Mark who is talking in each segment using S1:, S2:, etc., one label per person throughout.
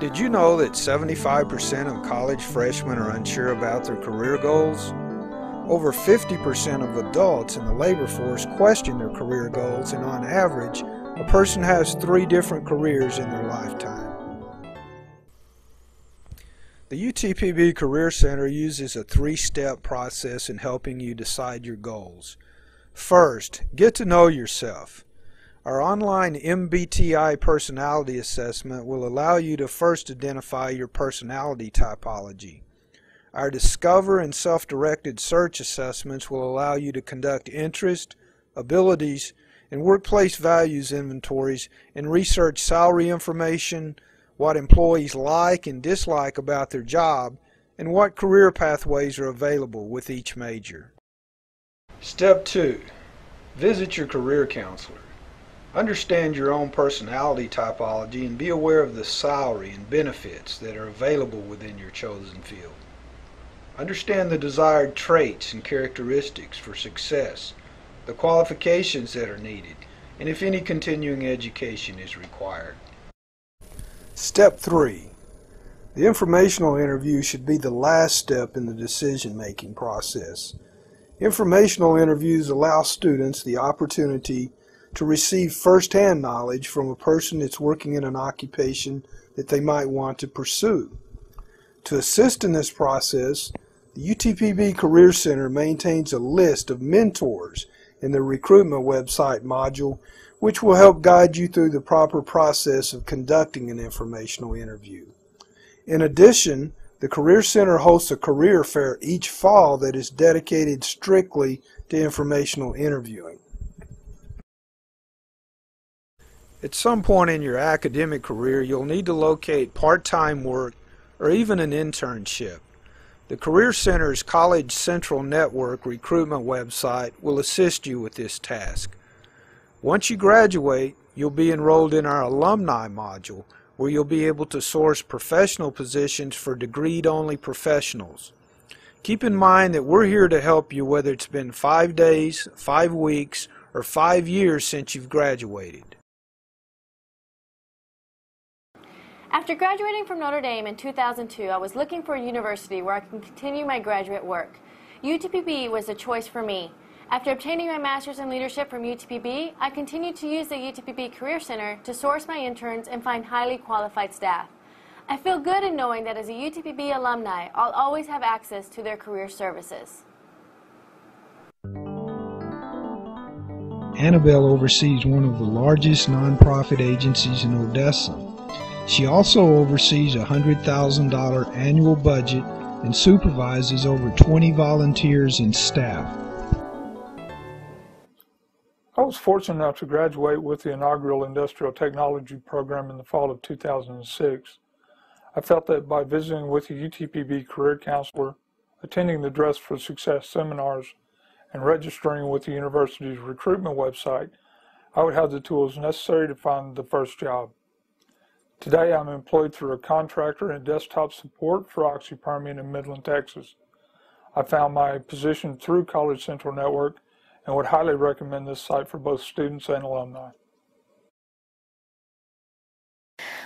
S1: Did you know that 75% of college freshmen are unsure about their career goals? Over 50% of adults in the labor force question their career goals, and on average, a person has three different careers in their lifetime. The UTPB Career Center uses a three-step process in helping you decide your goals. First, get to know yourself. Our online MBTI personality assessment will allow you to first identify your personality typology. Our Discover and Self-Directed Search assessments will allow you to conduct interest, abilities, and workplace values inventories and research salary information, what employees like and dislike about their job, and what career pathways are available with each major. Step 2. Visit your career counselor. Understand your own personality typology and be aware of the salary and benefits that are available within your chosen field. Understand the desired traits and characteristics for success, the qualifications that are needed, and if any continuing education is required. Step 3. The informational interview should be the last step in the decision-making process. Informational interviews allow students the opportunity to receive first-hand knowledge from a person that's working in an occupation that they might want to pursue. To assist in this process, the UTPB Career Center maintains a list of mentors in the recruitment website module, which will help guide you through the proper process of conducting an informational interview. In addition, the Career Center hosts a career fair each fall that is dedicated strictly to informational interviewing. At some point in your academic career, you'll need to locate part-time work or even an internship. The Career Center's College Central Network recruitment website will assist you with this task. Once you graduate, you'll be enrolled in our alumni module, where you'll be able to source professional positions for degreed-only professionals. Keep in mind that we're here to help you whether it's been five days, five weeks, or five years since you've graduated.
S2: After graduating from Notre Dame in 2002, I was looking for a university where I can continue my graduate work. UTPB was a choice for me. After obtaining my master's in leadership from UTPB, I continued to use the UTPB Career Center to source my interns and find highly qualified staff. I feel good in knowing that as a UTPB alumni, I'll always have access to their career services.
S1: Annabelle oversees one of the largest nonprofit agencies in Odessa. She also oversees a $100,000 annual budget and supervises over 20 volunteers and staff.
S3: I was fortunate enough to graduate with the inaugural Industrial Technology program in the fall of 2006. I felt that by visiting with the UTPB Career Counselor, attending the Dress for Success seminars, and registering with the university's recruitment website, I would have the tools necessary to find the first job. Today, I'm employed through a contractor in desktop support for Oxy Permian in Midland, Texas. I found my position through College Central Network and would highly recommend this site for both students and alumni.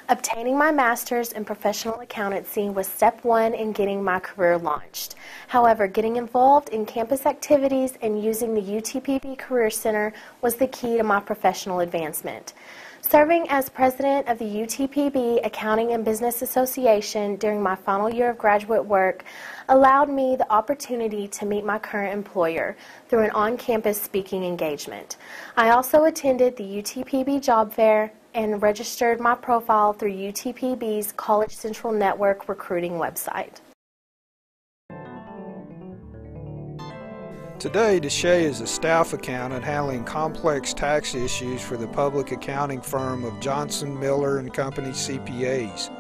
S4: Obtaining my master's in professional accountancy was step one in getting my career launched. However, getting involved in campus activities and using the UTPB Career Center was the key to my professional advancement. Serving as president of the UTPB Accounting and Business Association during my final year of graduate work allowed me the opportunity to meet my current employer through an on-campus speaking engagement. I also attended the UTPB job fair and registered my profile through UTPB's College Central Network recruiting website.
S1: Today, Deshay is a staff accountant handling complex tax issues for the public accounting firm of Johnson, Miller and Company CPAs.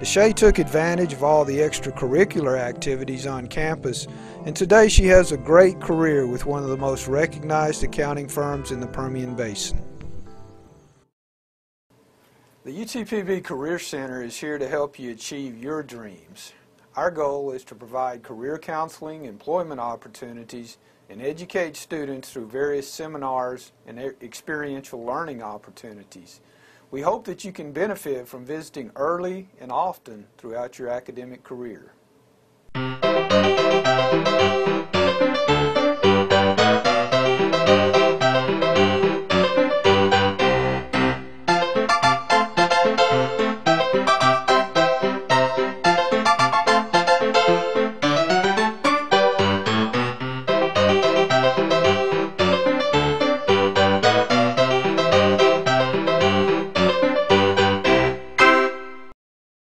S1: Deshay took advantage of all the extracurricular activities on campus, and today she has a great career with one of the most recognized accounting firms in the Permian Basin. The UTPB Career Center is here to help you achieve your dreams. Our goal is to provide career counseling, employment opportunities, and educate students through various seminars and experiential learning opportunities. We hope that you can benefit from visiting early and often throughout your academic career.